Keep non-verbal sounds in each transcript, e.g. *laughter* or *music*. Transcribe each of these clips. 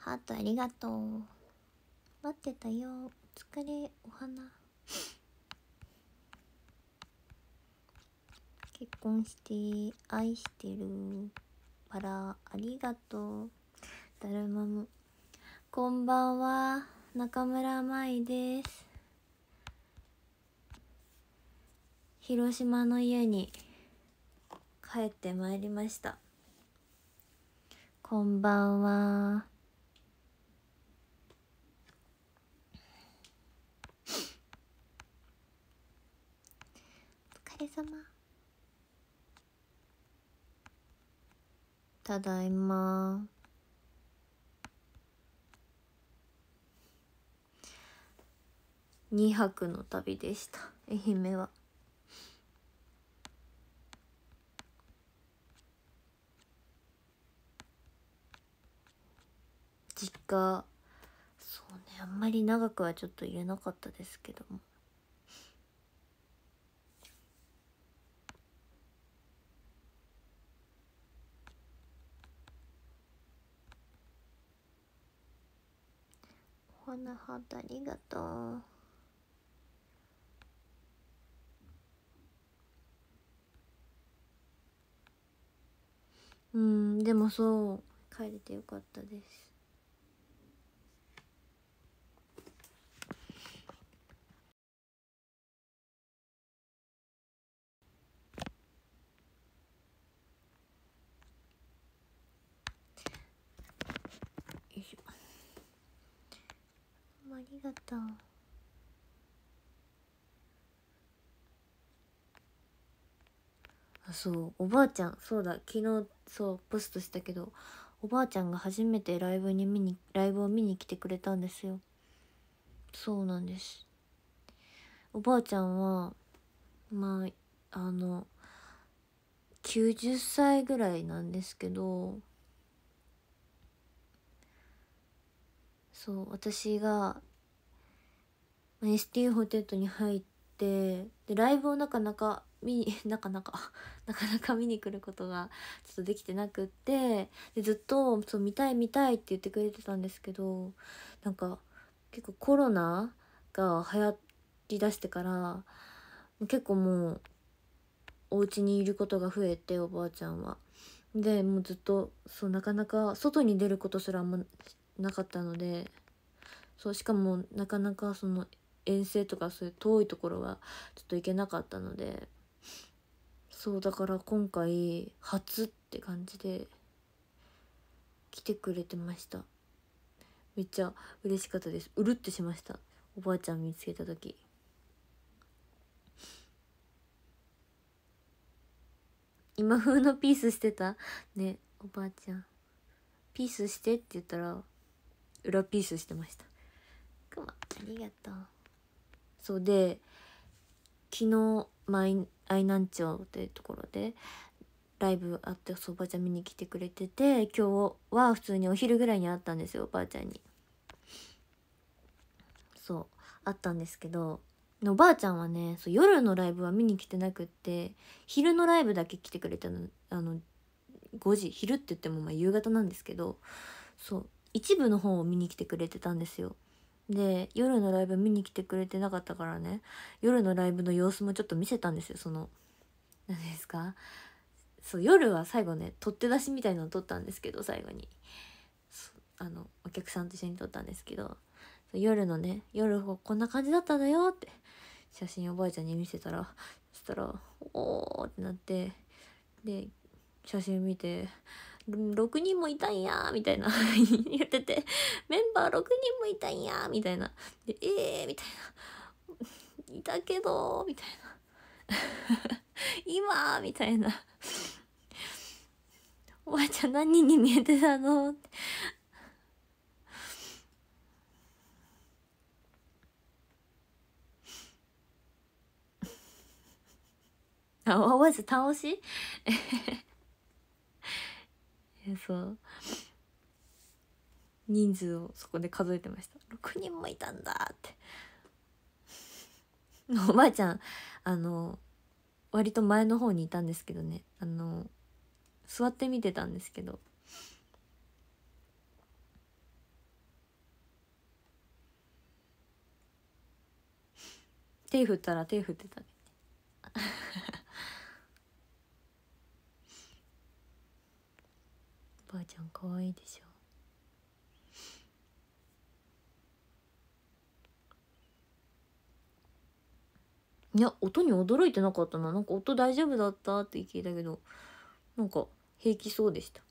ハートありがとう。待ってたよ。お疲れ。お花。結婚して愛してる。バラありがとう。だるまむ。こんばんは。中村舞です。広島の家に帰ってまいりました。こんばんはお疲れ様ただいま2泊の旅でした。愛媛は。実家。そうねあんまり長くはちょっと入れなかったですけども。こんなハートありがとう。うんでもそう帰れてよかったです。りがとう。あそうおばあちゃんそうだ昨日そうポストしたけどおばあちゃんが初めてライブに見にライブを見に来てくれたんですよ。そうなんです。おばあちゃんはまああの90歳ぐらいなんですけどそう私が ST ホテットに入ってでライブをなかなか見に *laughs* なかなか *laughs* なかなか見に来ることがちょっとできてなくってでずっとそう見たい見たいって言ってくれてたんですけどなんか結構コロナが流行りだしてから結構もうお家にいることが増えておばあちゃんは。でもうずっとそうなかなか外に出ることすらあんまなかったのでそうしかもなかなかその遠征とかそういう遠いところはちょっと行けなかったのでそうだから今回初って感じで来てくれてました。めっちゃ嬉しかったです。うるってしました。おばあちゃん見つけた時。今風のピースしてた？ねおばあちゃん。ピースしてって言ったら裏ピースしてました。くまありがとう。そうで昨日愛愛南町っていうところでライブあってそうおばあちゃん見に来てくれてて今日は普通にお昼ぐらいに会ったんですよおばあちゃんに。そう会ったんですけどおばあちゃんはねそう夜のライブは見に来てなくって昼のライブだけ来てくれたのあの5時昼って言ってもまあ夕方なんですけどそう一部の方を見に来てくれてたんですよ。で夜のライブ見に来てくれてなかったからね。夜のライブの様子もちょっと見せたんですよその何ですか？そう夜は最後ね取って出しみたいなの撮ったんですけど最後に。あのお客さんと一緒に撮ったんですけど。夜のね夜こんな感じだったんだよって写真おばあちゃんに見せたらそしたら「おー」ってなってで写真見て6人もいたんやみたいな *laughs* 言っててメンバー6人もいたんやみたいな。でえーみたいな。いたけどみたいな。*laughs* 今みたいな。おばあちゃん何人に見えてたの？ってあ、おばあちゃん倒しえそう。人数をそこで数えてました。6人もいたんだって。*laughs* おばあちゃんあの割と前の方にいたんですけどね。あの座って見てたんですけど。手振ったら手振ってたね。ばあちゃん可愛いでしょ。いや音に驚いてなかったな。なんか音大丈夫だったって聞いたけどなんか平気そうでした。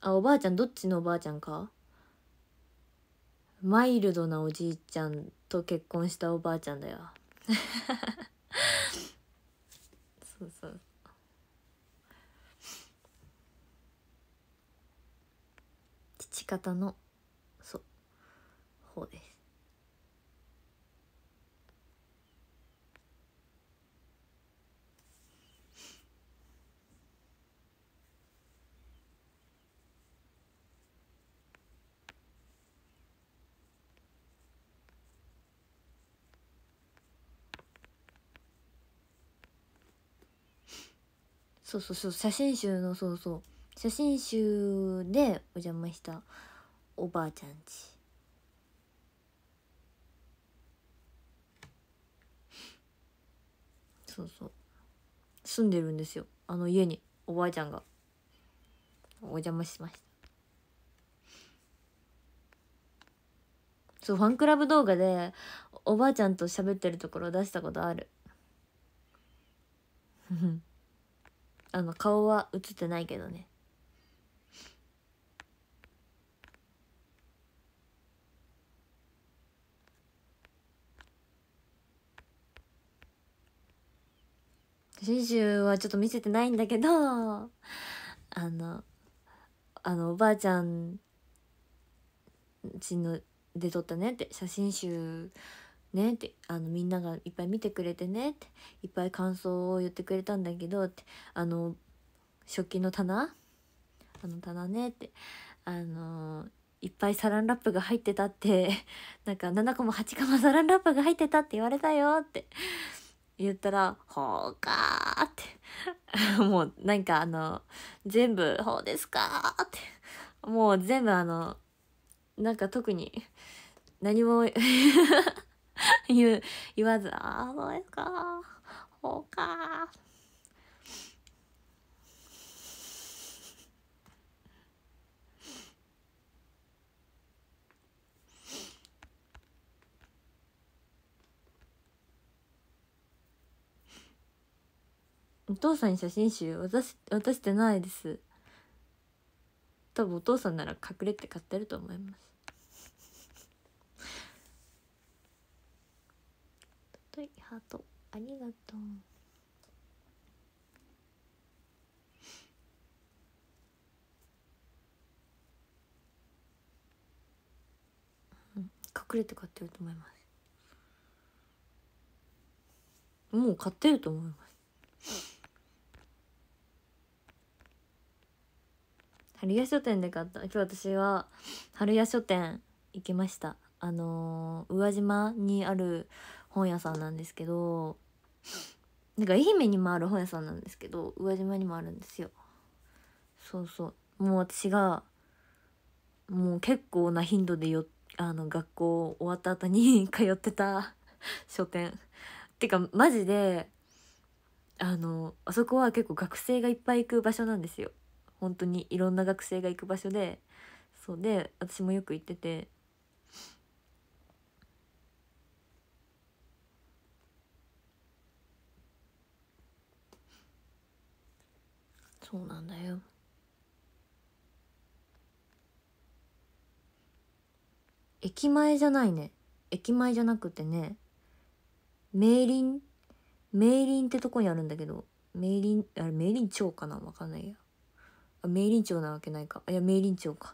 あおばあちゃんどっちのおばあちゃんか？マイルドなおじいちゃんと結婚したおばあちゃんだよ。そうそう。父方のそう。方です。そうそうそう写真集のそうそう。写真集でお邪魔したおばあちゃんち。そうそう。住んでるんですよ。あの家におばあちゃんが。お邪魔しました。そうファンクラブ動画でおばあちゃんと喋ってるところ出したことある。あの顔は映ってないけどね。写真集はちょっと見せてないんだけどあのあのおばあちゃんちので撮ったねって写真集ねってあのみんながいっぱい見てくれてねっていっぱい感想を言ってくれたんだけどってあの食器の棚あの棚ねってあのいっぱいサランラップが入ってたって *laughs* なんか7個も8個もサランラップが入ってたって言われたよって言ったら「ほうか」って *laughs* もうなんかあの全部「ほうですか」ってもう全部あのなんか特に何も *laughs* *laughs* 言う言わず「ああそうですか。ほうか」お父さんに写真集渡し渡してないです。多分お父さんなら隠れて買ってると思いますはいハート。ありがとう。隠れて買ってると思います。もう買ってると思います。春屋書店で買った。今日私は春屋書店行きました。あのー宇和島にある本屋さんなんですけどなんか愛媛にもある本屋さんなんですけど宇和島にもあるんですよ。そうそう。もう私がもう結構な頻度でよあの学校終わった後に *laughs* 通ってた *laughs* 書店。てかマジであのあそこは結構学生がいっぱい行く場所なんですよ。本当にいろんな学生が行く場所で。そう。で私もよく行ってて。そうなんだよ。駅前じゃないね。駅前じゃなくてね。明林明林ってとこにあるんだけど。明林あれ明林町かな？わかんないや。あ明林町なわけないか。あいや明林町か。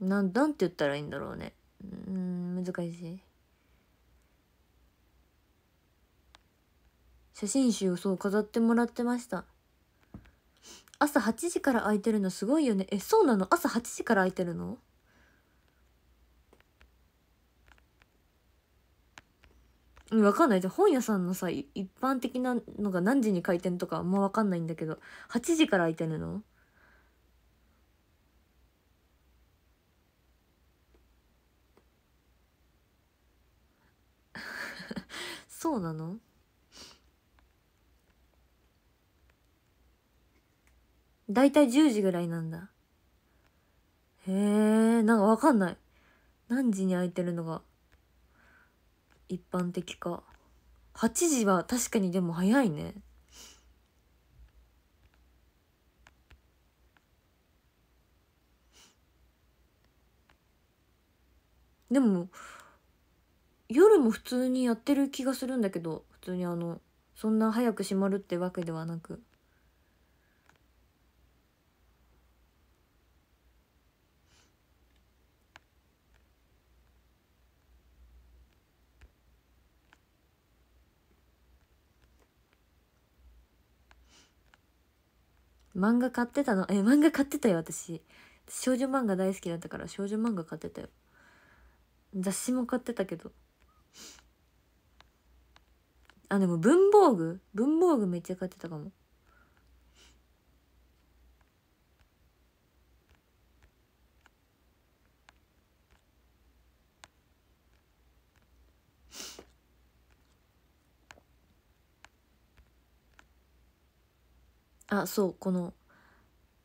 なんなんて言ったらいいんだろうね。うん難しい。写真集をそう飾ってもらってました。朝8時から空いてるのすごいよね。えそうなの？朝8時から空いてるの？うんわかんない。じゃ本屋さんのさ一般的なのが何時に開店とかあんまわかんないんだけど8時から開いてるの？*laughs* そうなの？だいたい10時ぐらいなんだ。へえなんかわかんない。何時に開いてるのが一般的か。8時は確かにでも早いね。でも夜も普通にやってる気がするんだけど普通にあのそんな早く閉まるってわけではなく。漫画買ってたの？え漫画買ってたよ私。少女漫画大好きだったから少女漫画買ってたよ。雑誌も買ってたけど。あでも文房具？文房具めっちゃ買ってたかも。あそうこの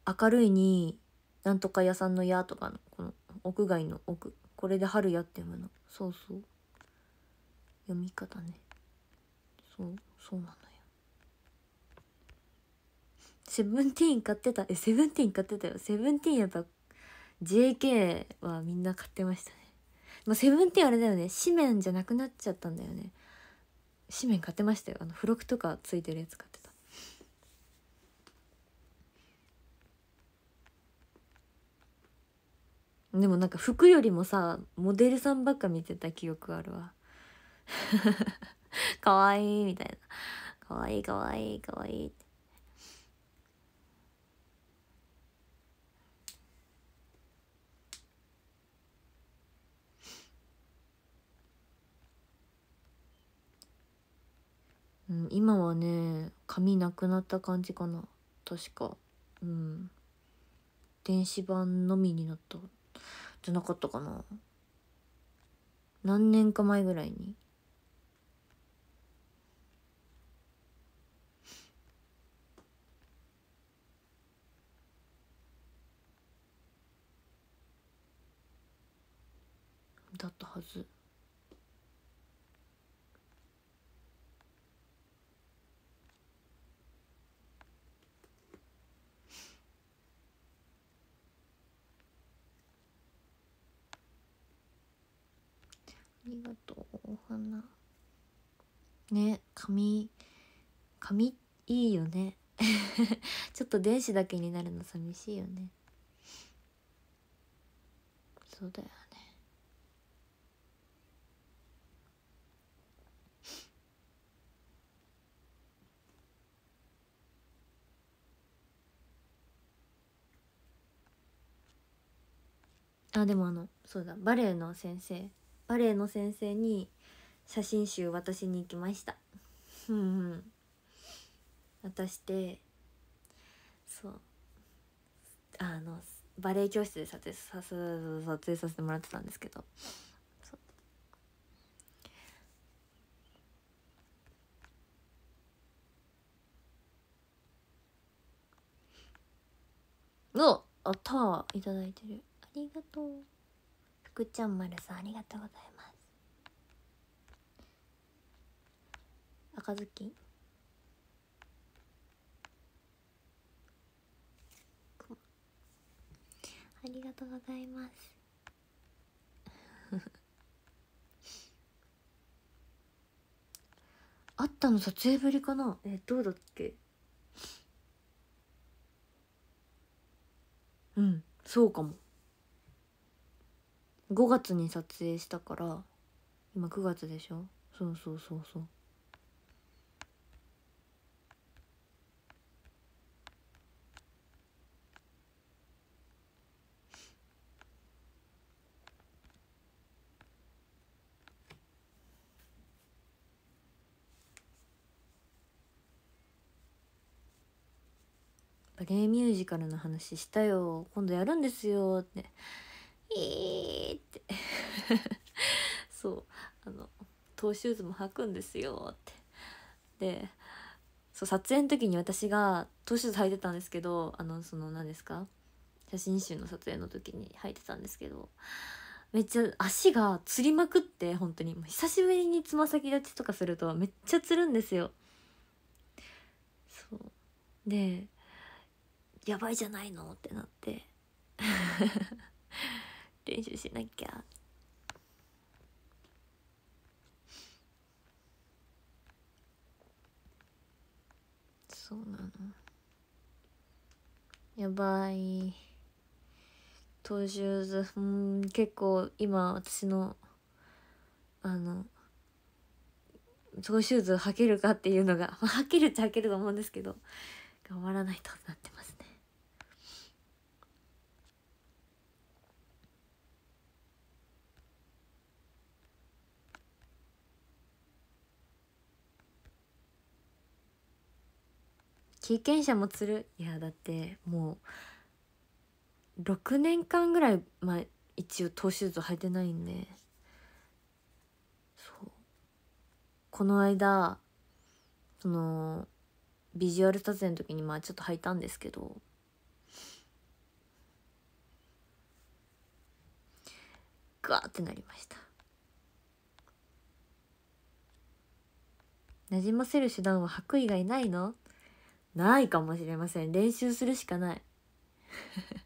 明るいになんとか屋さんの屋とかのこの屋外の奥。これで春やって読むの。そうそう。読み方ね。そうそうなのよ。セブンティーン買ってた。えセブンティーン買ってたよ。セブンティーンやっぱ JK はみんな買ってましたね。まあセブンティーンあれだよね。紙面じゃなくなっちゃったんだよね。紙面買ってましたよ。あの付録とかついてるやつ買ってたでもなんか服よりもさモデルさんばっか見てた記憶あるわ。*laughs* かわいいみたいな。かわいいかわいいかわいい。ってうん今はね紙なくなった感じかな。確か。うん。電子版のみになった。じゃなかったかな。何年か前ぐらいに。だったはず。りがとうお花。ね紙紙いいよね。*laughs* ちょっと電子だけになるの寂しいよね。そうだよね。あでもあのそうだバレエの先生。バレエの先生に写真集渡しに行きました。うんうん。渡してそう。あのバレエ教室で撮影させ撮影させてもらってたんですけど。おあタワーいただいてる。ありがとう。福ちゃん丸さんありがとうございます。赤ずきん。ありがとうございます。*laughs* あったの撮影ぶりかな？えどうだっけ？うんそうかも5月に撮影したから今9月でしょ？そうそうそうそう。バレエミュージカルの話したよ。今度やるんですよって。いい」って。*laughs* そう。あのトーシューズも履くんですよ。って。でそう撮影の時に私がトーシューズ履いてたんですけどあのその何ですか？写真集の撮影の時に履いてたんですけどめっちゃ足がつりまくって本当に。久しぶりにつま先立ちとかするとめっちゃつるんですよ。そう。でやばいじゃないの？ってなって。*laughs* 練習しなきゃ。そうなの。やばい。トーシューズうん結構今私のあのトーシューズ履けるかっていうのが、まあ、履けるっちゃ履けると思うんですけど頑張らないとなって経験者もつる。いやだってもう6年間ぐらいまあ一応トーシューズ履いてないんで。そう。この間そのビジュアル撮影の時にまあちょっと履いたんですけど。ガーってなりました。なじませる手段は履く以外ないの？ないかもしれません。練習するしかない。*laughs*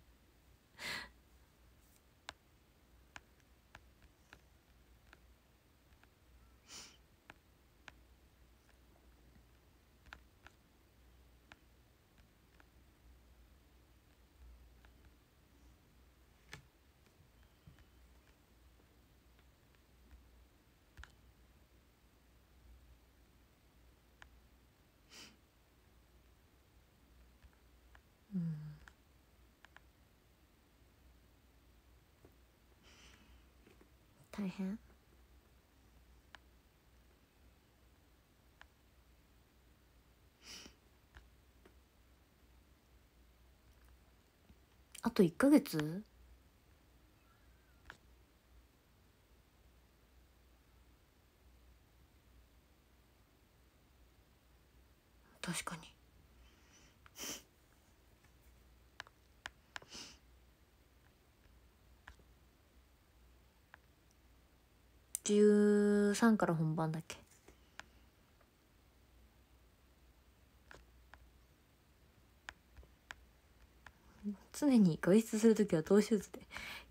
大変。あと1ヶ月確かに13から本番だっけ？常に外出する時はトーシューズで。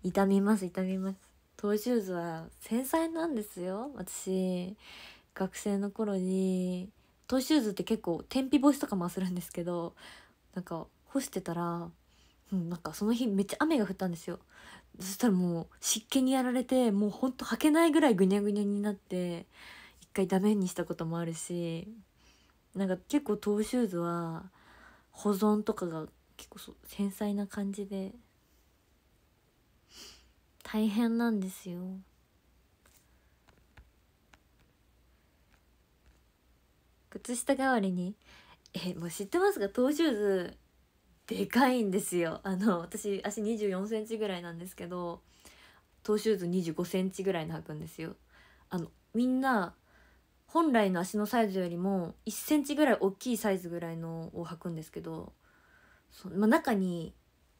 痛みます痛みます。トーシューズは繊細なんですよ。私学生の頃にトーシューズって結構天日干しとかもするんですけどなんか干してたら、うん、なんかその日めっちゃ雨が降ったんですよ。そしたらもう湿気にやられてもうほんと履けないぐらいぐにゃぐにゃになって一回ダメにしたこともあるしなんか結構トーシューズは保存とかが結構繊細な感じで大変なんですよ。靴下代わりにえもう知ってますか？トーシューズでかいんですよ。あの私足2 4センチぐらいなんですけどトーシューズ2 5センチぐらいの履くんですよ。あのみんな本来の足のサイズよりも1センチぐらい大きいサイズぐらいのを履くんですけどそ、まあ、中に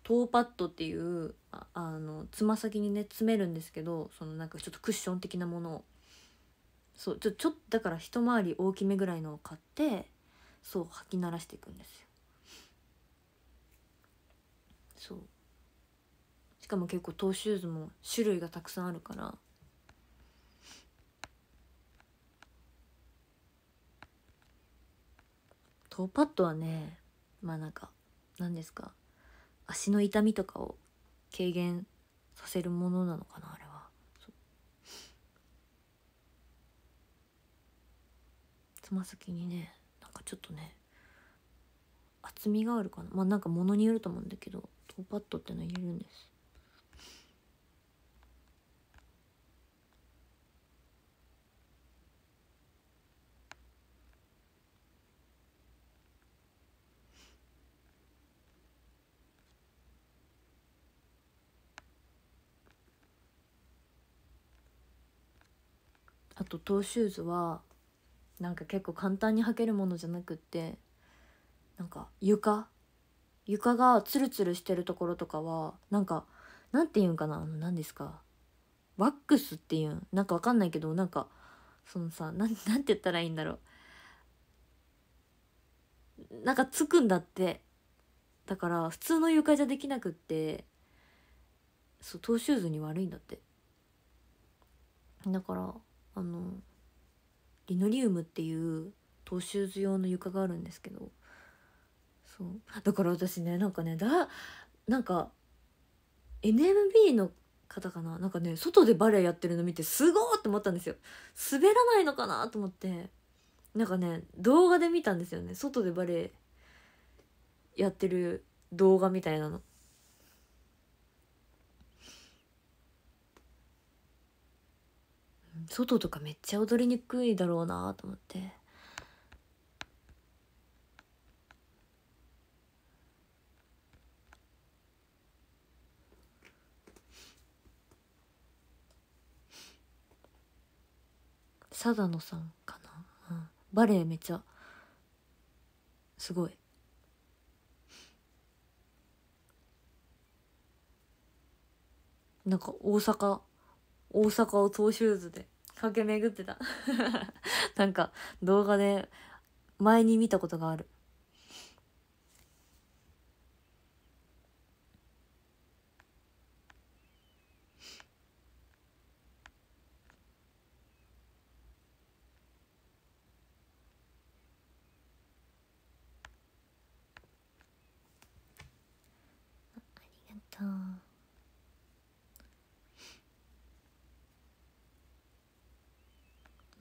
トーパッドっていうあのつま先にね詰めるんですけどそのなんかちょっとクッション的なものを。そうちょちょっとだから一回り大きめぐらいのを買ってそう履き慣らしていくんですよ。そう。しかも結構トーシューズも種類がたくさんあるから。トーパッドはねまあなんか何ですか？足の痛みとかを軽減させるものなのかなあれは。つま先にねなんかちょっとね厚みがあるかな。まあなんか物によると思うんだけど。トーパッドっての入れるんです。あとトーシューズはなんか結構簡単に履けるものじゃなくってなんか床床がツルツルしてるところとかはなんかなんて言うんかな何ですか。ワックスっていうん。なんかわかんないけどなんかそのさななんて言ったらいいんだろう。なんかつくんだって。だから普通の床じゃできなくってそうトーシューズに悪いんだって。だからあのリノリウムっていうトーシューズ用の床があるんですけどそう。だから私ねなんかねだなんか NMB の方かな？なんかね外でバレエやってるの見てすごーって思ったんですよ。滑らないのかなと思って。なんかね動画で見たんですよね。外でバレエやってる動画みたいなの。外とかめっちゃ踊りにくいだろうなと思って。貞野さんかな、うん、バレエめっちゃすごい。なんか大阪大阪をトーシューズで駆け巡ってた。*laughs* なんか動画で前に見たことがある。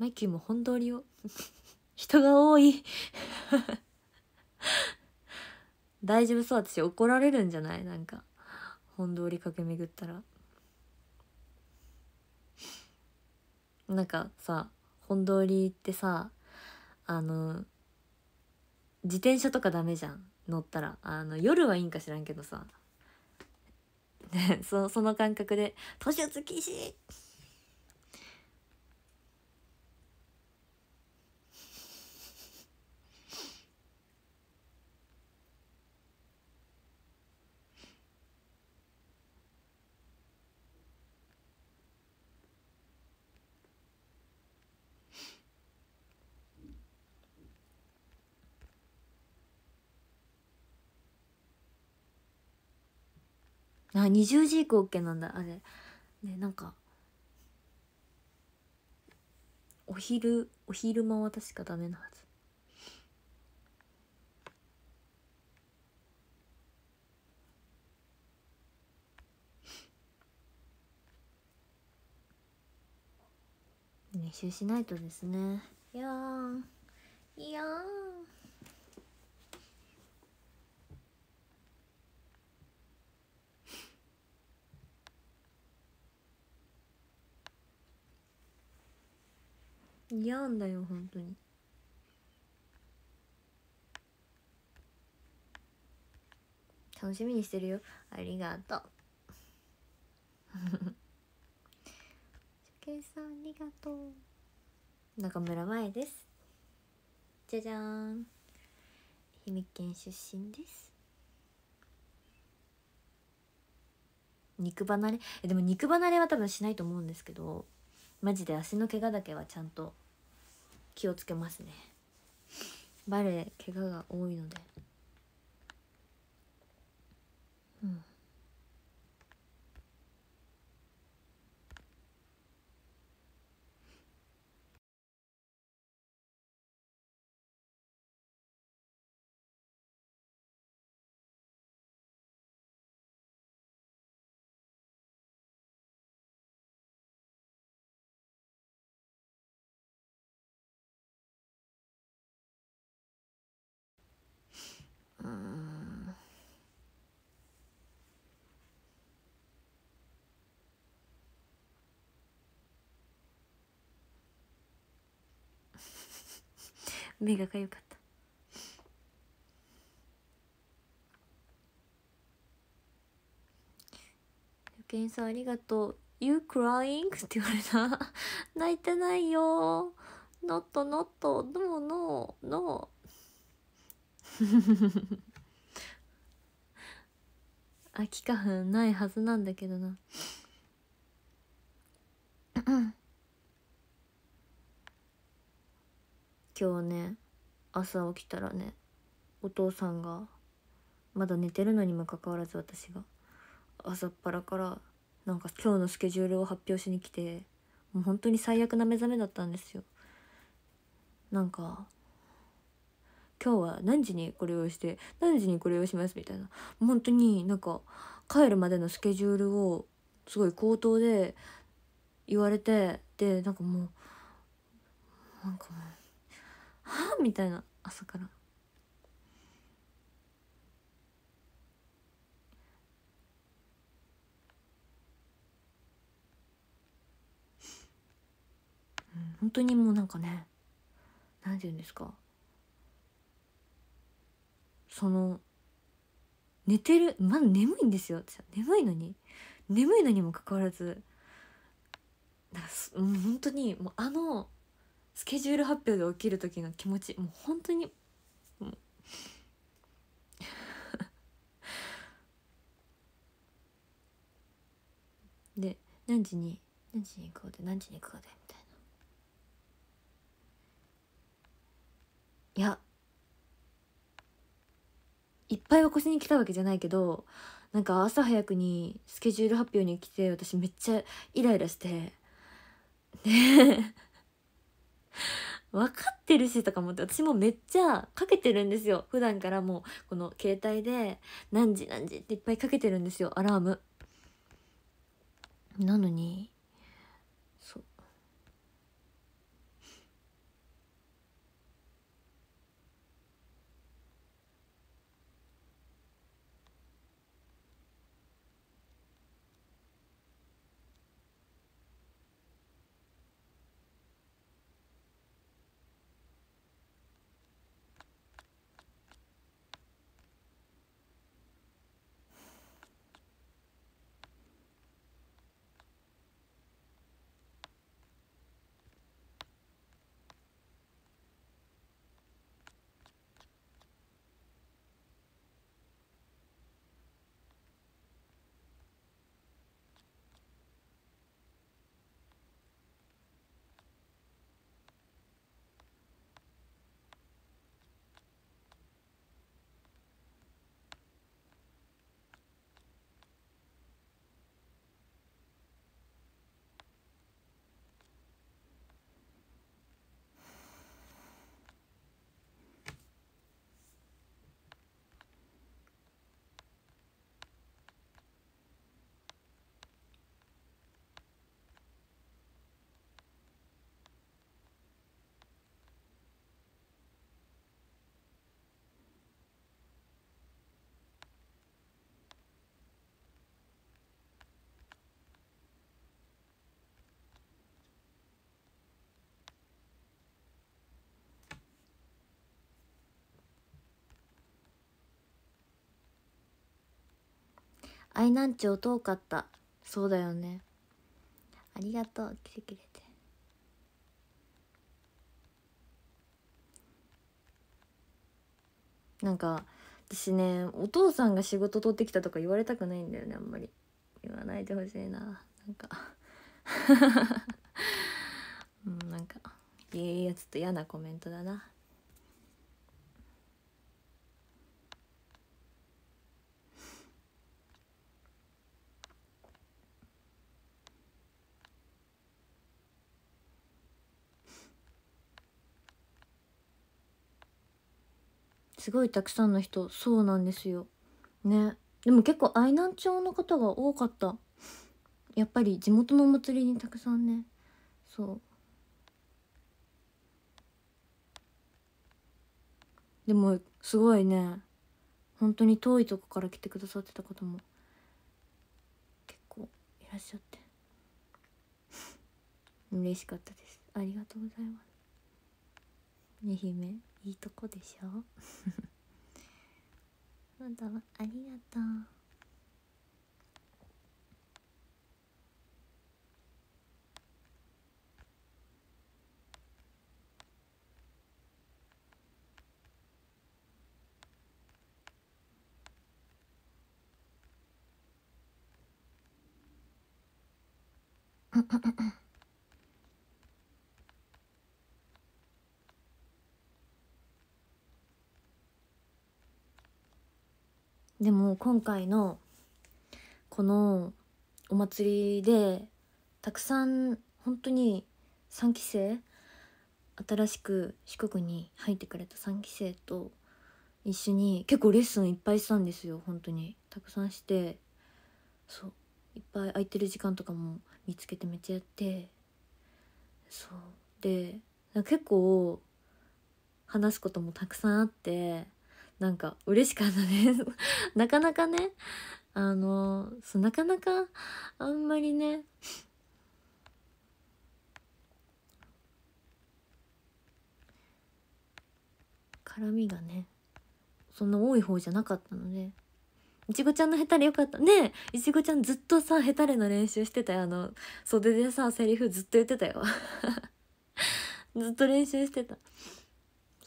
マイキーも本通りを *laughs* 人が多い。*laughs* 大丈夫そう私怒られるんじゃない？なんか。本通り駆け巡ったら。なんかさ本通りってさあの自転車とかダメじゃん。乗ったら。あの夜はいいんか知らんけどさ。ねそその感覚で「年を禁止!」20時以降 OK なんだ。あれ。ねなんかお昼お昼間は確かダメなはず。練習しないとですね。いやいや嫌んだよ本当に。楽しみにしてるよ。ありがとう。けさんありがとう。中村舞です。じゃじゃーん。愛媛県出身です。肉離れ？えでも肉離れは多分しないと思うんですけどマジで足の怪我だけはちゃんと気をつけますね。バレエ怪我が多いので。目がかゆかったゆけんさんありがとう「You crying?」って言われた。*laughs* 泣いてないよ not not no no no 秋花粉ないはずなんだけどな。今日ね朝起きたらねお父さんがまだ寝てるのにもかかわらず私が朝っぱらからなんか今日のスケジュールを発表しに来てもう本当に最悪な目覚めだったんですよ。なんか今日は何時にこれをして何時にこれをしますみたいな。本当になんか帰るまでのスケジュールをすごい口頭で言われてでなんかもうなんかもうはあ？みたいな。朝から。本当にもうなんかね何て言うんですか？その寝てるまだ眠いんですよ。眠いのに。眠いのにもかかわらず。だからもう本当にもうあのスケジュール発表で起きる時の気持ちもう本当にもう。*laughs* で何時に何時に行こうで何時に行こうでみたいな。いやいっぱい起こしに来たわけじゃないけどなんか朝早くにスケジュール発表に来て私めっちゃイライラして。で分かってるしとか思って私もめっちゃかけてるんですよ。普段からもうこの携帯で何時何時っていっぱいかけてるんですよアラーム。なのに愛南町遠かった。そうだよね。ありがとう。来てくれて。なんか私ねお父さんが仕事取ってきたとか言われたくないんだよねあんまり。言わないでほしいな。なんか。*laughs* うんなんか。いやちょっと嫌なコメントだな。すごいたくさんの人そうなんですよ。ね。でも結構愛南町の方が多かった。やっぱり地元のお祭りにたくさんね。そう。でもすごいね。本当に遠いとこから来てくださってた方も結構いらっしゃって。嬉しかったです。ありがとうございます。愛媛。いいとこでしょ？*laughs* ふだありがとう。あんうんうんでも今回のこのお祭りでたくさん本当に3期生新しく四国に入ってくれた3期生と一緒に結構レッスンいっぱいしたんですよ本当に。たくさんしてそういっぱい空いてる時間とかも見つけてめっちゃやって。そう。で結構話すこともたくさんあって。なんか嬉しかったです *laughs* なかなかねあのそうなかなかあんまりね絡みがねそんな多い方じゃなかったのでいちごちゃんのヘタレよかった。ねいちごちゃんずっとさヘタレの練習してたよ。あの袖でさセリフずっと言ってたよ。*laughs* ずっと練習してた。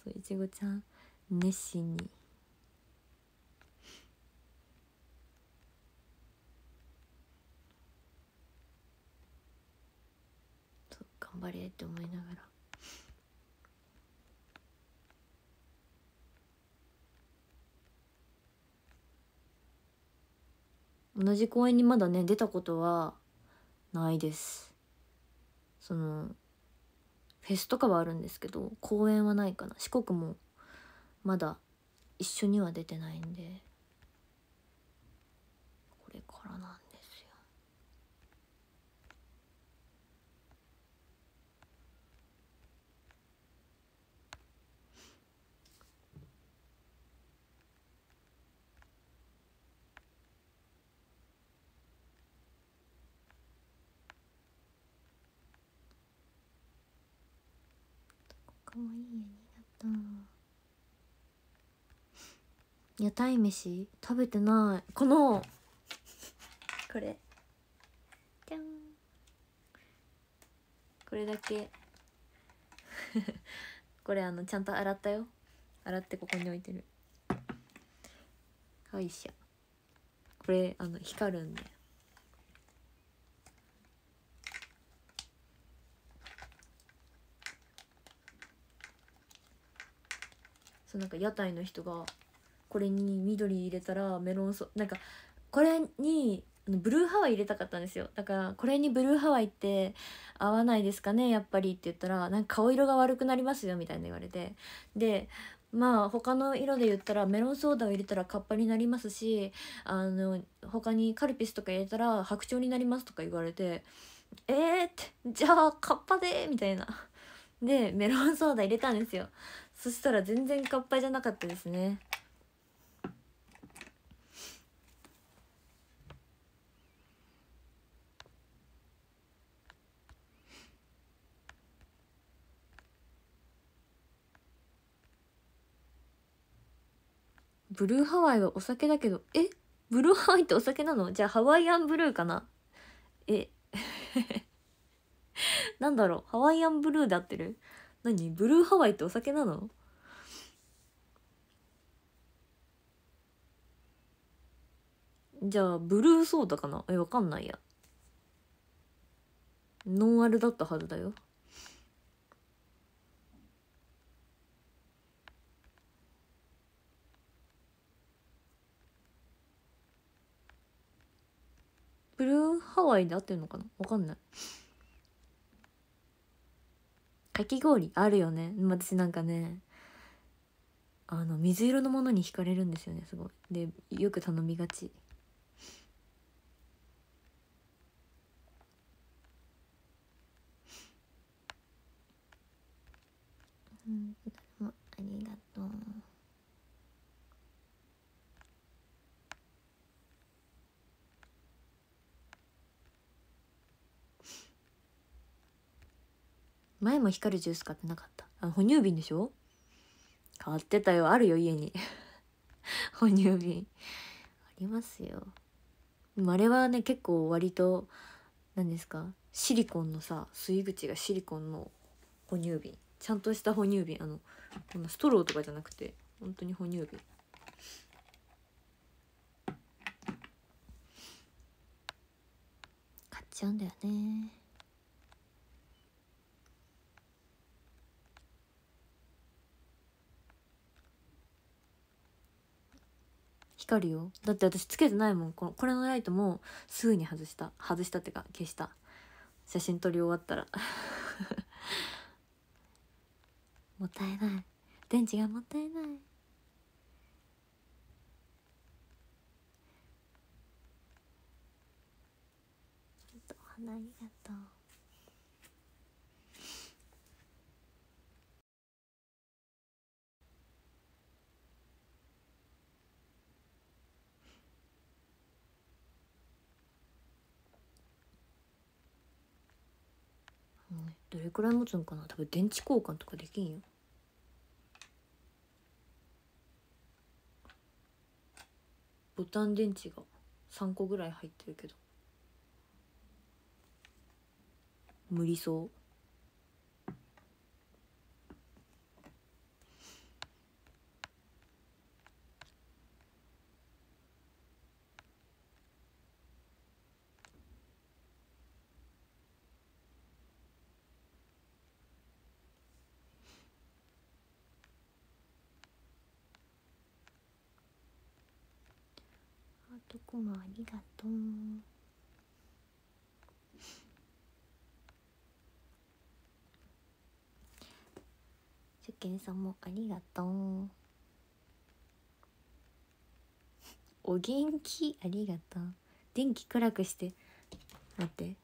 そういちごちゃん熱心にそう頑張れって思いながら。同じ公園にまだね出たことはないです。そのフェスとかはあるんですけど公園はないかな。四国もまだ一緒には出てないんでこれからなんですよかわいい絵になった。屋台飯食べてない。このこれ。じゃん。これだけ。*laughs* これあのちゃんと洗ったよ。洗ってここに置いてる。よいしょ。これあの光るんで。そうなんか屋台の人がこれに緑入れたらメロンソなんかこれにブルーハワイ入れたかったんですよ。だからこれにブルーハワイって合わないですかねやっぱりって言ったらなんか顔色が悪くなりますよみたいな言われて。でまあ他の色で言ったらメロンソーダを入れたらカッパになりますしあの他にカルピスとか入れたら白鳥になりますとか言われてえーってじゃあカッパでみたいな。でメロンソーダ入れたんですよ。そしたら全然カッパじゃなかったですね。ブルーハワイはお酒だけどえ？ブルーハワイってお酒なの？じゃあハワイアンブルーかな？え？*laughs* なんだろう？ハワイアンブルーで合ってる？何？ブルーハワイってお酒なの？じゃあブルーソーダかな？えわかんないや。ノンアルだったはずだよ。ブルーハワイで合ってるのかな？わかんない。かき氷あるよね。私なんかねあの水色のものに惹かれるんですよねすごい。でよく頼みがちうんありがとう前も光るジュース買ってなかった。あ哺乳瓶でしょ？買ってたよ。あるよ家に。*laughs* 哺乳瓶。ありますよ。でもあれはね結構割と何ですか？シリコンのさ吸い口がシリコンの哺乳瓶。ちゃんとした哺乳瓶。あのこんなストローとかじゃなくて本当に哺乳瓶。買っちゃうんだよね。光よ。だって私つけてないもん。このこれのライトもすぐに外した。外したってか消した。写真撮り終わったら。*laughs* もったいない。電池がもったいない。お花ありがとううんどれくらい持つんかな？多分電池交換とかできんよ。ボタン電池が3個ぐらい入ってるけど。無理そうあとこもありがとう。受験さんもありがとう。お元気ありがとう。電気暗くして。待って。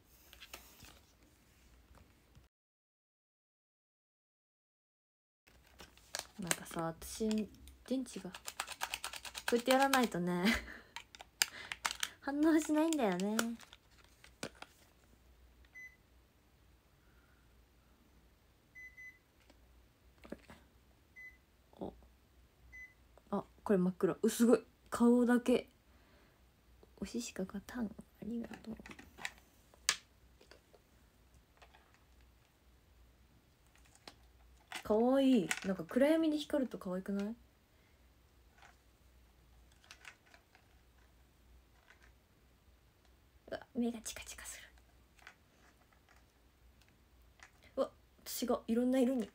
なんかさ私電池がこうやってやらないとね。反応しないんだよね。お。あこれ真っ暗うすごい。顔だけ。おししかがたんありがとう。かわいい。なんか暗闇で光ると可愛くないうわ目がチカチカする。うわ私がいろんな色に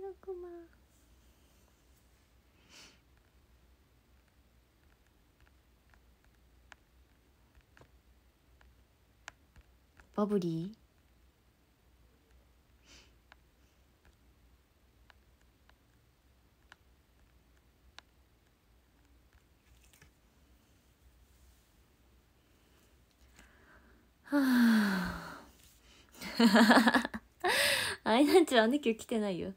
がくまバブリー？あいなちゃんね今日来てないよ。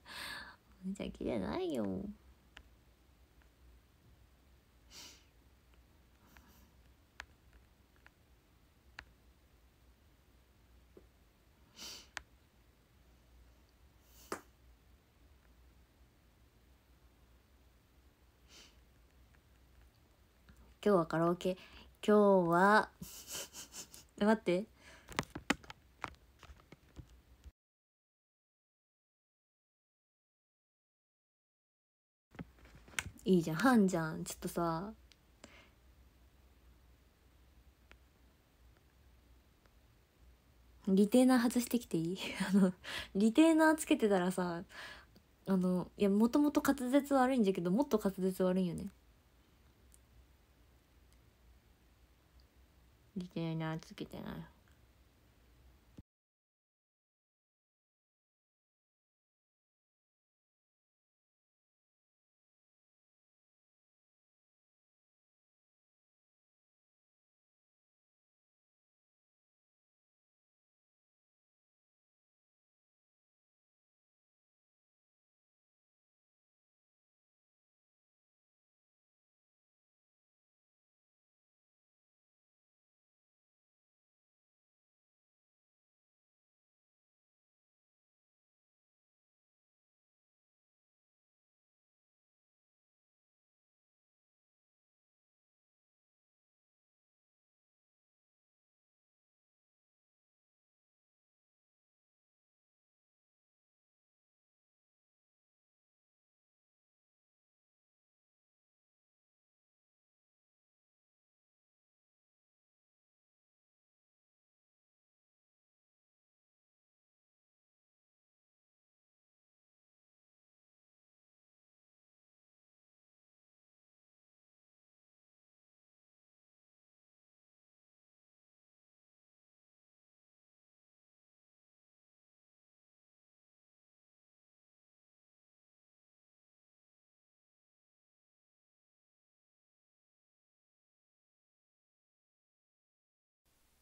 お姉ちゃん来てないよ。今日はカラオケ。今日は *laughs* 待って。いいじゃん。半じゃん。ちょっとさ。リテーナー外してきていい？*laughs* あのリテーナーつけてたらさあのいやもともと滑舌悪いんじゃけどもっと滑舌悪いよね。リテーナーつけてない。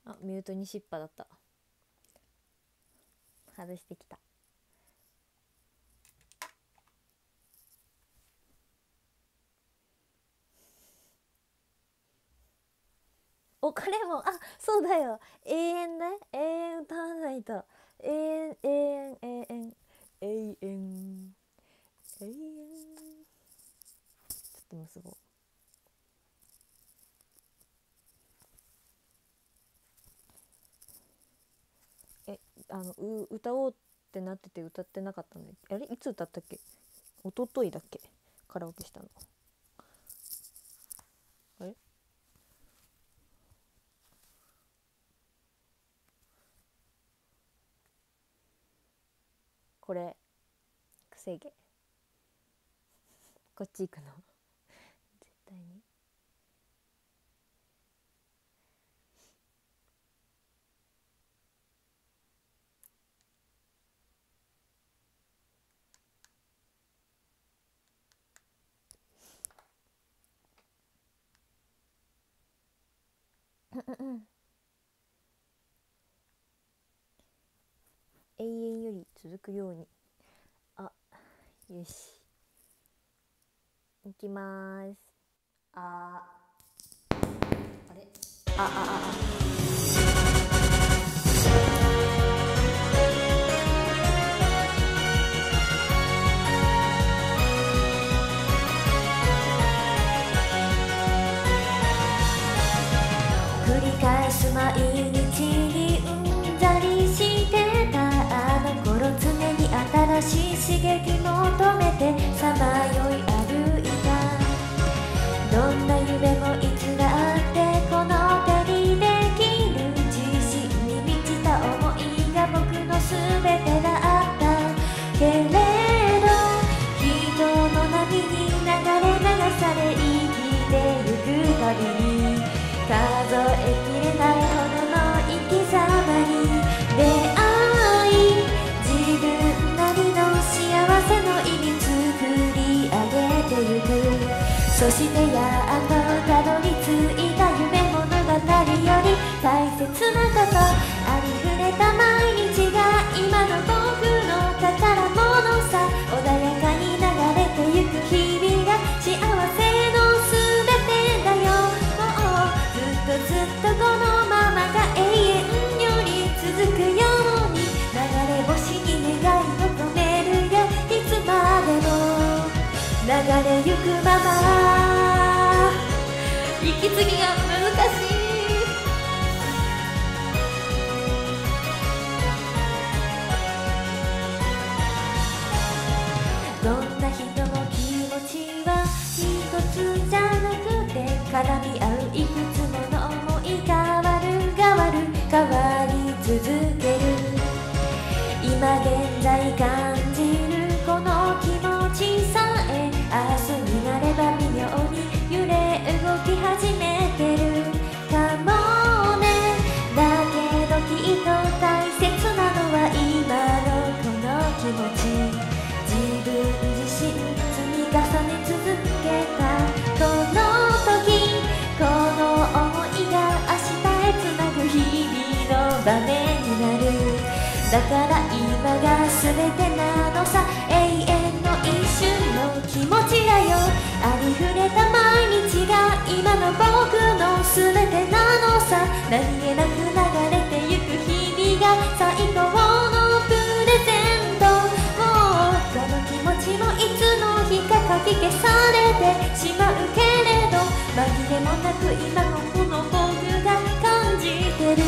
あミュートにしっぱだった。外してきた。おこれもあそうだよ。永遠ね永遠歌わないと。永遠永遠永遠。永遠。永遠。ちょっと結ぼうあのう歌おうってなってて歌ってなかったんであれ？いつ歌ったっけ？一昨日だっけ？カラオケしたの。あれ？これ。くせ毛。こっち行くの。永遠より続くように。あよし。いきます。あ。あれ？ああああ日にうんざりしてたあの頃常に新しい刺激求めてさまよい歩いたどんな夢もいつだってこの手にできる自信に満ちた思いが僕の全てだったけれど人の波に流れ流され生きてゆくたびにそしてやっとたどり着いた夢物語より大切なことありふれた毎日が今の僕の宝物さ穏やかに流れてゆく日々が幸せのすべてだよ。もうずっとずっとこのままが永遠より続くように流れ星に願いを込めるよ。いつまでも流れゆくままぎが難しいどんな人も気持ちは一つじゃなくて絡み合ういくつもの思い変わる。変わる変わり続ける。今現在感き始めてるかもね。だけどきっと大切なのは今のこの気持ち。自分自身積み重ね続けたこの時。この想いが明日へつなぐ日々の場面になる。だから今が全ての今の僕の全てなのさ。何気なく流れてゆく日々が最高のプレゼント。もうこの気持ちもいつの日かかき消されてしまうけれど。紛れもなく今のこの僕が感じてる。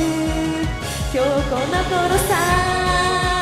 今日この頃さ。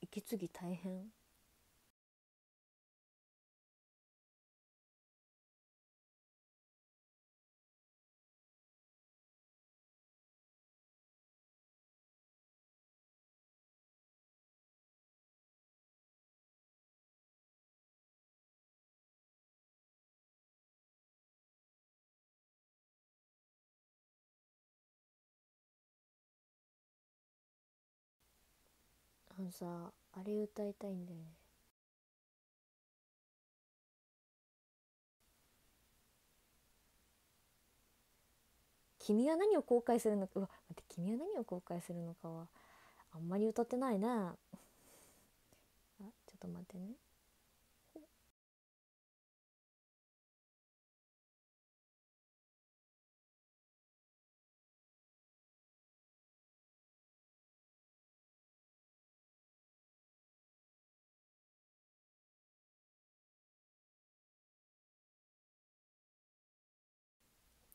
息継ぎ大変？のさあれ歌いたいんだよね。君は何を後悔するのか？うわ待って君は何を後悔するのかはあんまり歌ってないな。*laughs* あちょっと待ってね。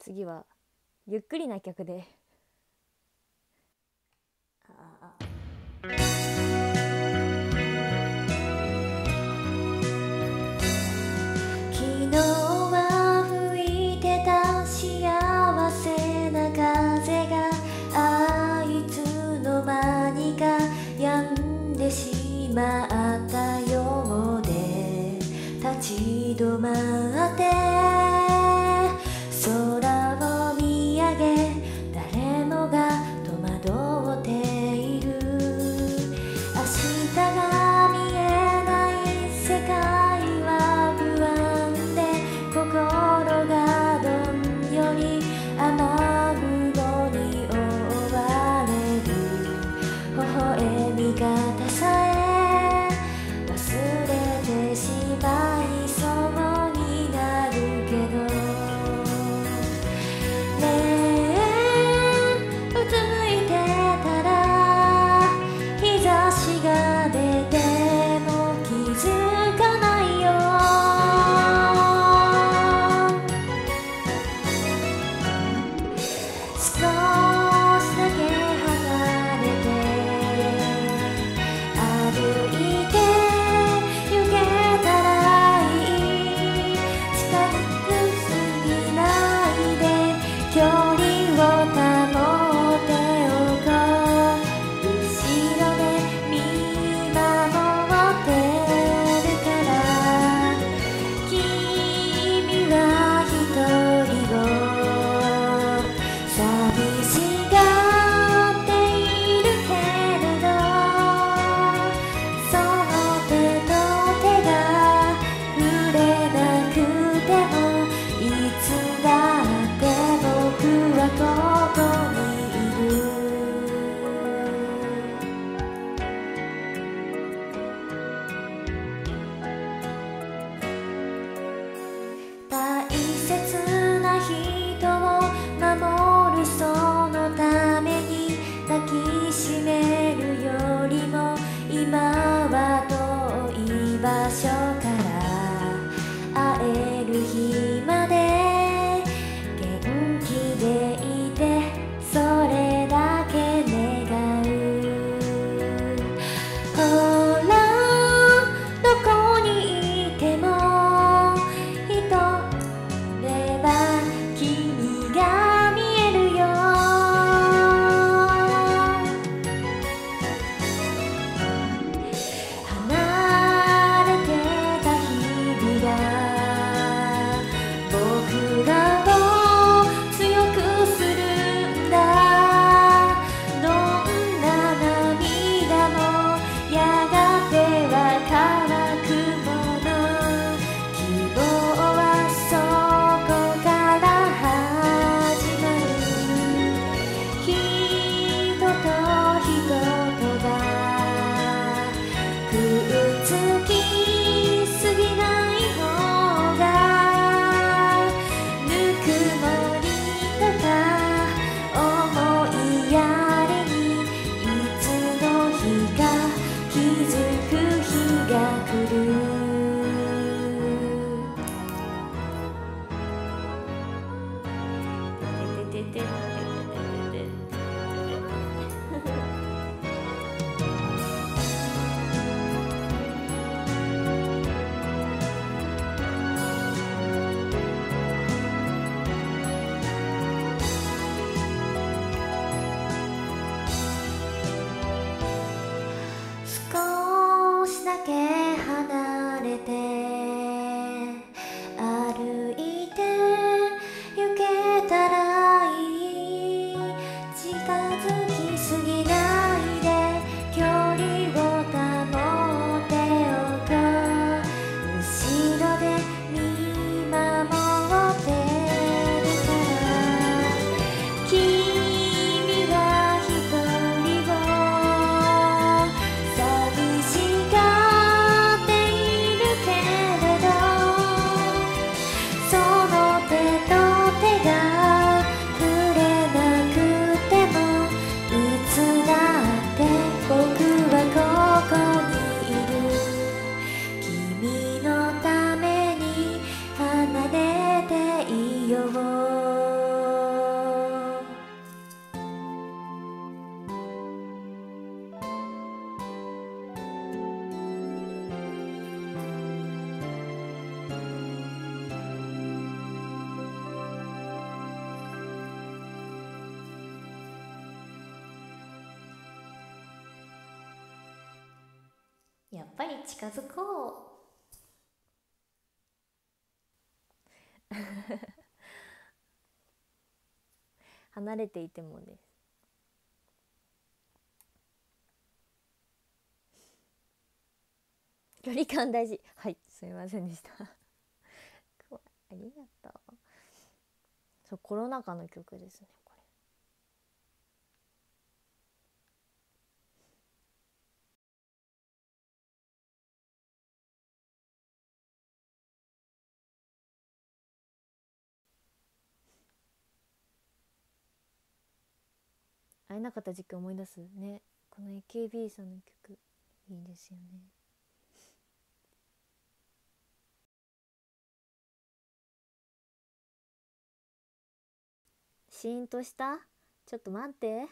次はゆっくりな曲で。やっぱり近づこう。*laughs* 離れていてもです距離感大事。はいすみませんでした。*laughs* ありがとう。そうコロナ禍の曲ですね。会えなかった時期思い出す。ね。この AKB さんの曲いいですよね。シーンとした？ちょっと待って。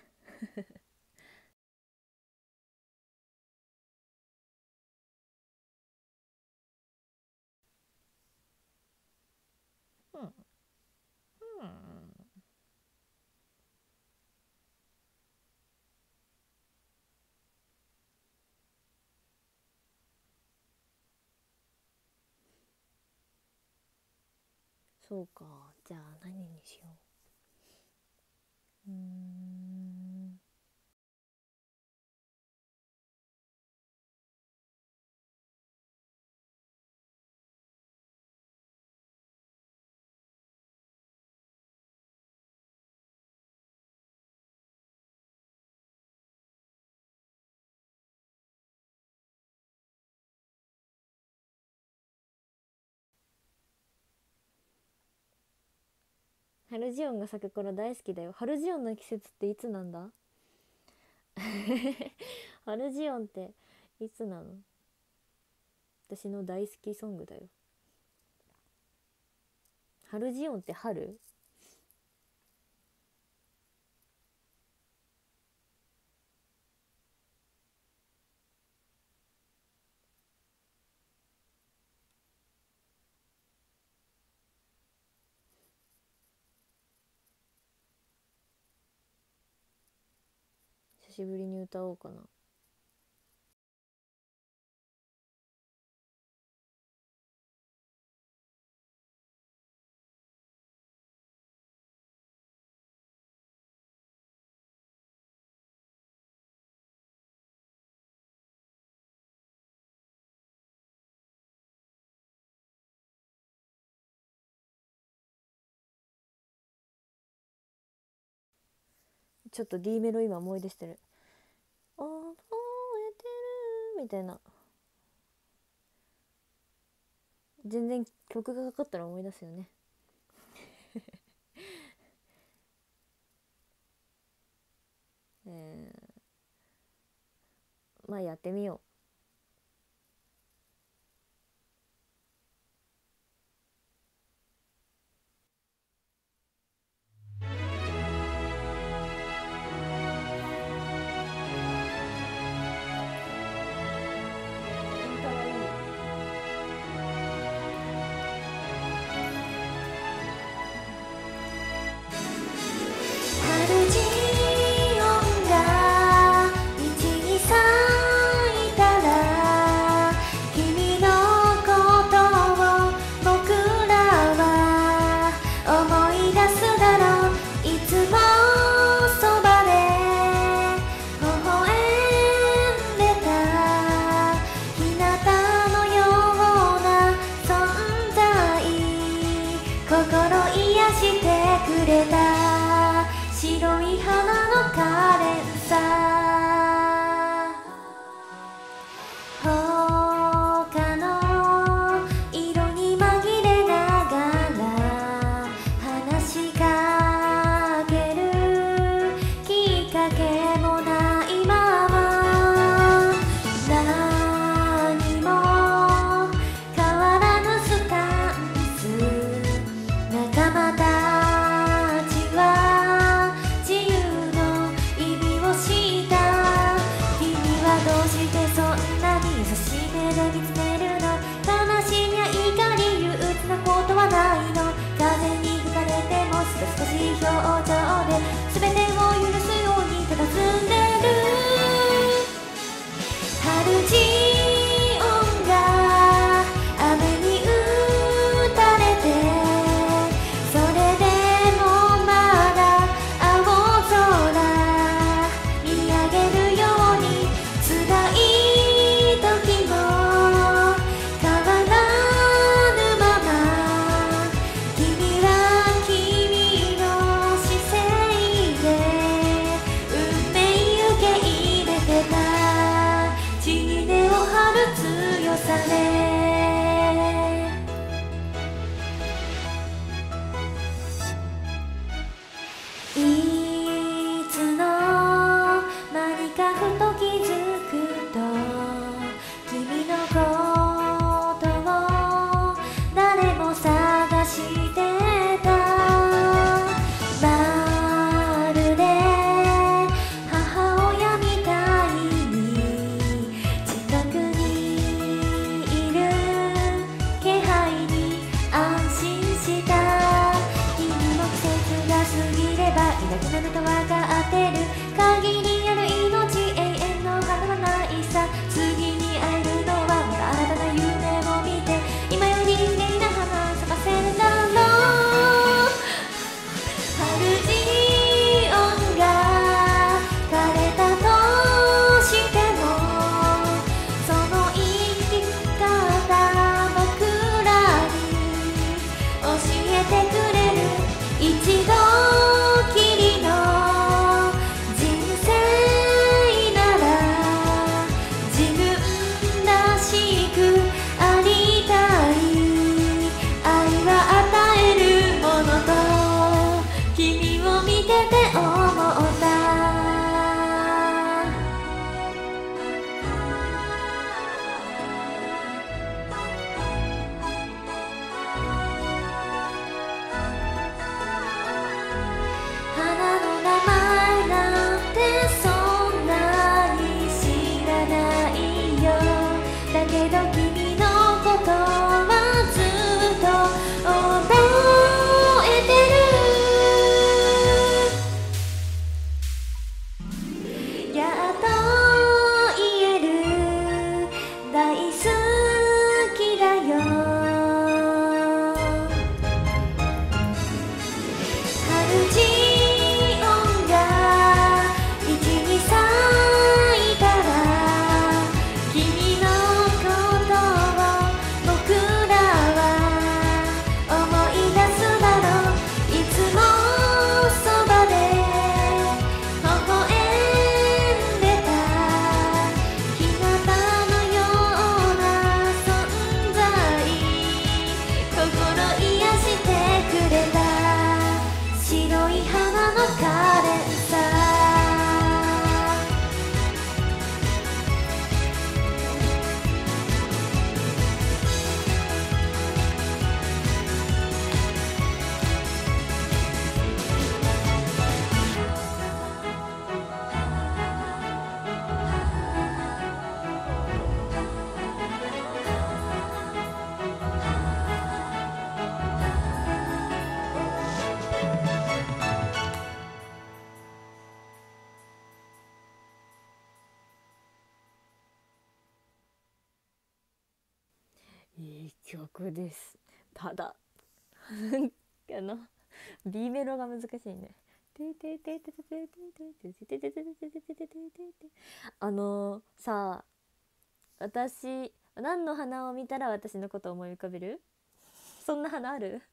そうか。じゃあ何にしよう。うーん。ハルジオンが咲く頃大好きだよ。ハルジオンの季節っていつなんだ？*laughs* ハルジオンっていつなの？私の大好きソングだよ。ハルジオンって春？しぶりに歌おうかな。ちょっと D メロ今思い出してる「覚えてる」みたいな。全然曲がかかったら思い出すよね。え *laughs* ー、まあやってみよう。曲です。ただ。あの B メロが難しいね。あのさあ私何の花を見たら私のことを思い浮かべるそんな花ある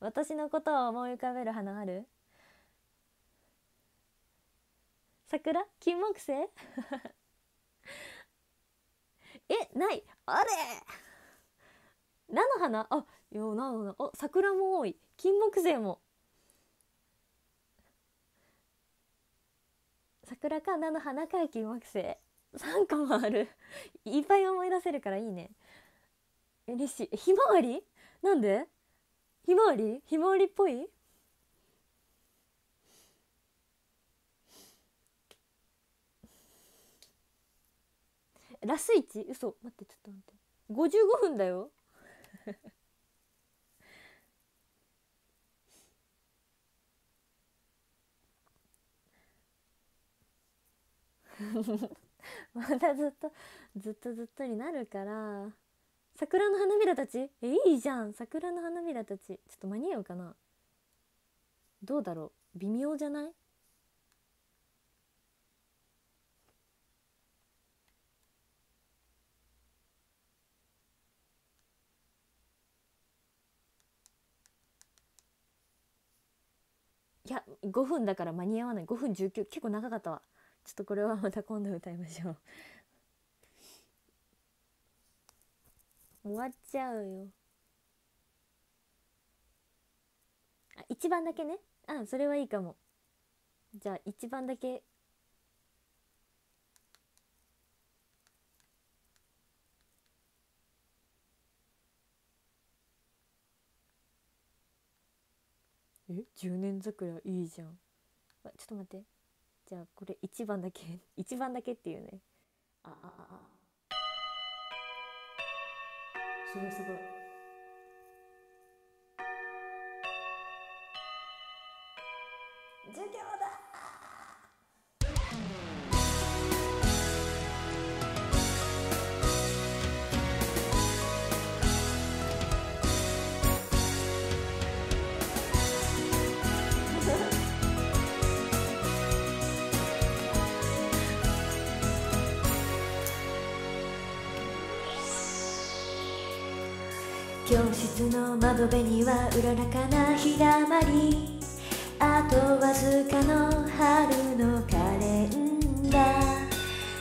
私のことを思い浮かべる花ある桜金木犀えないあれ菜の花？あよ菜の花。あ桜も多い。金木犀も。桜か菜の花か金木犀。3個もある。いっぱい思い出せるからいいね。嬉しい。ひまわり？なんで？ひまわり？ひまわりっぽい？ラスイチ？嘘。待ってちょっと待って。55分だよ。*laughs* またずっとずっとずっとになるから。桜の花びらたち？えいいじゃん。桜の花びらたち。ちょっと間に合うかな。どうだろう？微妙じゃない？いや5分だから間に合わない。5分19結構長かったわ。ちょっとこれはまた今度歌いましょう。*laughs* 終わっちゃうよ。あ一番だけね。あそれはいいかも。じゃあ一番だけえ10年桜いいじゃん。ちょっと待って。じゃあこれ1番だけ *laughs* 1番だけっていうね。ああああ。すごいすごい。授業だ。室の窓辺にはうららかな日だまり。あとわずかの春のカレンダー。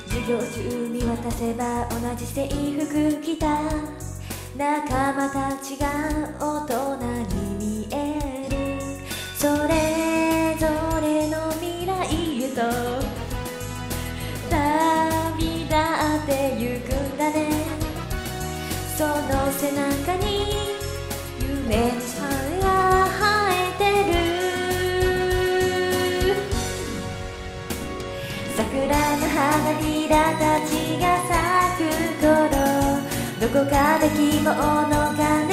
授業中見渡せば同じ制服着た。仲間たちが大人に見える。それぞれの未来へと。旅立ってゆくんだね。その背中に夢の種が生えてる。桜の花びらたちが咲く頃どこかで希望の鐘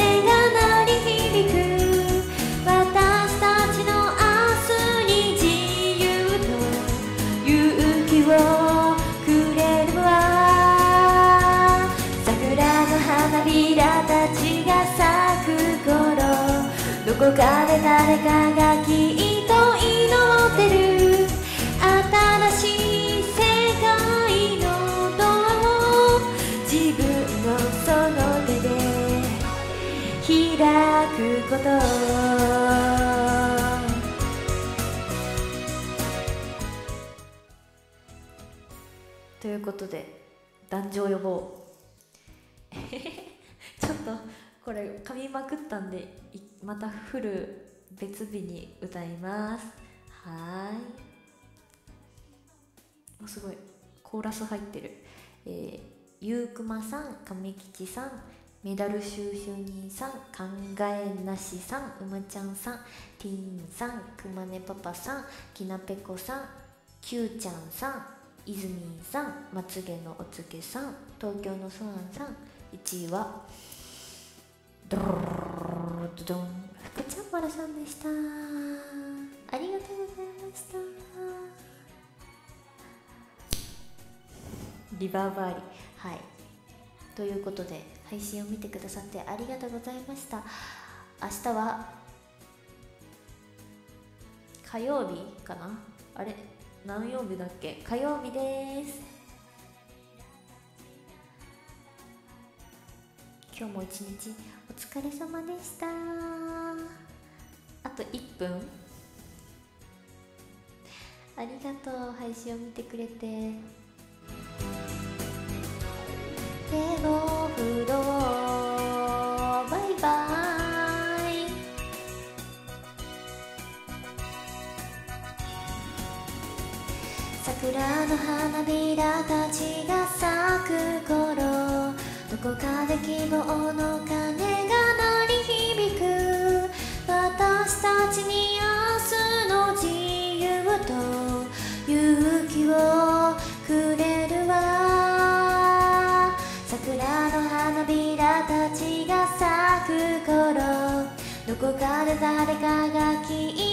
こかで誰かがきっと祈ってる新しい世界のドアを自分のその手で開くこと。ということで壇上予防。*laughs* *laughs* ちょっとこれ噛みまくったんでいまたフル別日に歌います。はーい。おすごい。コーラス入ってる。えー、ゆうくまさん亀吉さんメダル収集人さん考えなしさんうまちゃんさんティーンさんくまねパパさんきなぺこさんきゅうちゃんさんいずみんさんまつげのおつけさん東京のそらんさん1位はドロドドン福ちゃんまらさんでしたありがとうございました。リバーバーリはいということで、配信を見てくださってありがとうございました。明日は火曜日かな？あれ？何曜日だっけ？火曜日です。今日も一日疲れ様でした。あと1分。ありがとう配信を見てくれて。手を振ろうバイバイ。桜の花びらたちが咲く頃。どこかで希望の鐘が鳴り響く私たちに明日の自由と勇気をくれるわ桜の花びらたちが咲く頃どこかで誰かが聞いて